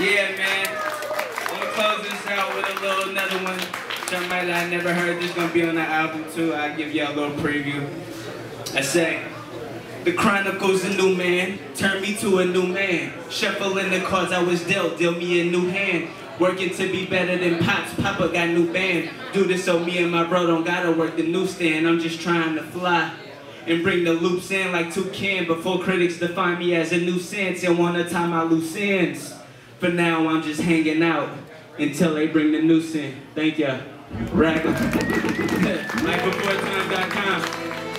Yeah, man. I'm gonna close this out with a little another one. Somebody that I never heard. This gonna be on the album too. I'll give y'all a little preview. I say. The Chronicles a new man, turn me to a new man. Shuffling the cards I was dealt, deal me a new hand. Working to be better than Pops, Papa got new band. Do this so me and my bro don't gotta work the newsstand. I'm just trying to fly and bring the loops in like toucan before critics define me as a nuisance and wanna tie my loose ends. For now, I'm just hanging out until they bring the noose in. Thank ya. Ragga. LifeBeforeTime.com.